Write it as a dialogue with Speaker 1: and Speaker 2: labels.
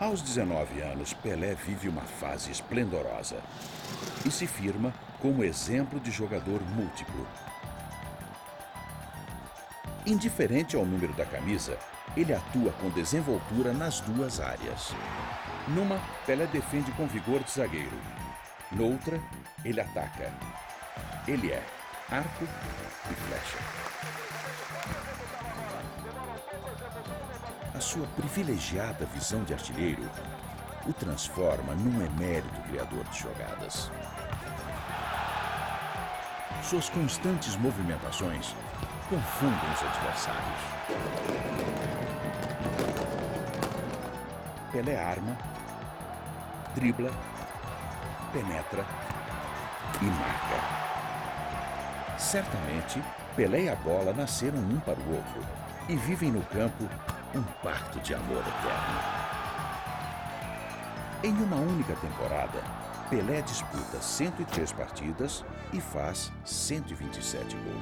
Speaker 1: Aos 19 anos, Pelé vive uma fase esplendorosa e se firma como exemplo de jogador múltiplo. Indiferente ao número da camisa, ele atua com desenvoltura nas duas áreas. Numa, Pelé defende com vigor de zagueiro. Noutra, ele ataca. Ele é arco e flecha. A sua privilegiada visão de artilheiro o transforma num emérito criador de jogadas. Suas constantes movimentações confundem os adversários. Pelé arma, dribla, penetra e marca. Certamente, Pelé e a bola nasceram um para o outro e vivem no campo um pacto de amor eterno. Em uma única temporada, Pelé disputa 103 partidas e faz 127 gols.